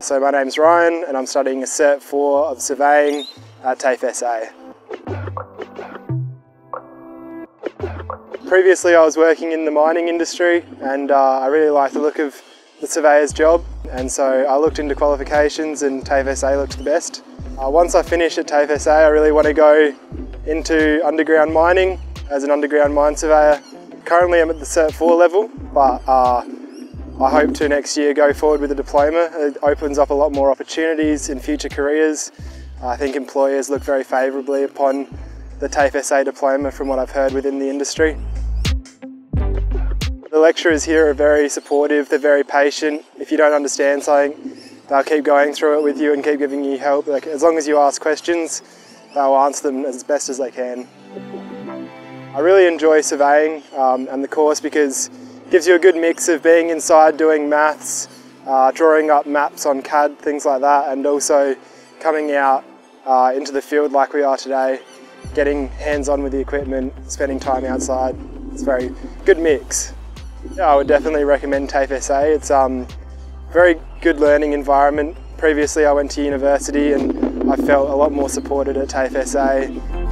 So my name's Ryan and I'm studying a Cert 4 of Surveying at TAFE SA. Previously I was working in the mining industry and uh, I really liked the look of the surveyor's job and so I looked into qualifications and TAFE SA looked the best. Uh, once I finish at TAFE SA I really want to go into underground mining as an underground mine surveyor. Currently I'm at the Cert 4 level but uh, I hope to next year go forward with a diploma. It opens up a lot more opportunities in future careers. I think employers look very favourably upon the TAFE SA diploma from what I've heard within the industry. The lecturers here are very supportive, they're very patient. If you don't understand something, they'll keep going through it with you and keep giving you help. Like, as long as you ask questions, they'll answer them as best as they can. I really enjoy surveying um, and the course because Gives you a good mix of being inside doing maths, uh, drawing up maps on CAD, things like that, and also coming out uh, into the field like we are today, getting hands-on with the equipment, spending time outside. It's a very good mix. Yeah, I would definitely recommend TAFE SA. It's a um, very good learning environment. Previously I went to university and I felt a lot more supported at TAFE SA